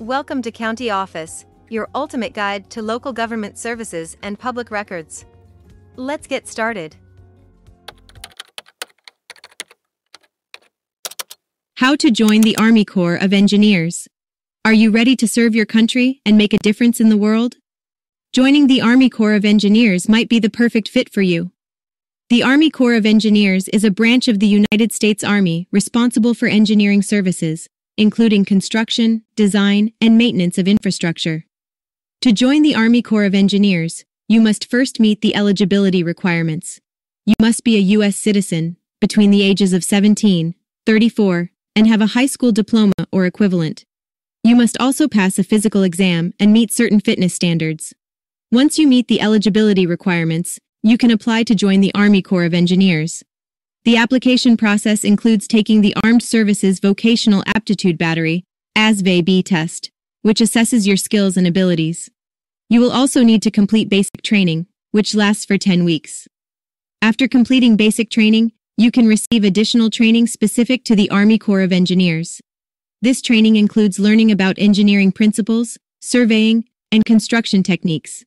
Welcome to County Office, your ultimate guide to local government services and public records. Let's get started. How to join the Army Corps of Engineers. Are you ready to serve your country and make a difference in the world? Joining the Army Corps of Engineers might be the perfect fit for you. The Army Corps of Engineers is a branch of the United States Army responsible for engineering services, including construction, design, and maintenance of infrastructure. To join the Army Corps of Engineers, you must first meet the eligibility requirements. You must be a U.S. citizen, between the ages of 17, 34, and have a high school diploma or equivalent. You must also pass a physical exam and meet certain fitness standards. Once you meet the eligibility requirements, you can apply to join the Army Corps of Engineers. The application process includes taking the Armed Services Vocational Aptitude Battery, ASVAB test, which assesses your skills and abilities. You will also need to complete basic training, which lasts for 10 weeks. After completing basic training, you can receive additional training specific to the Army Corps of Engineers. This training includes learning about engineering principles, surveying, and construction techniques.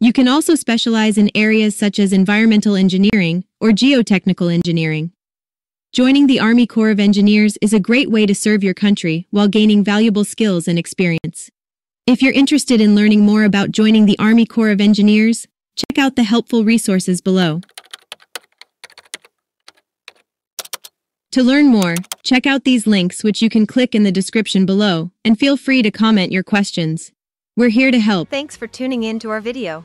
You can also specialize in areas such as environmental engineering or geotechnical engineering. Joining the Army Corps of Engineers is a great way to serve your country while gaining valuable skills and experience. If you're interested in learning more about joining the Army Corps of Engineers, check out the helpful resources below. To learn more, check out these links which you can click in the description below, and feel free to comment your questions. We're here to help. Thanks for tuning in to our video.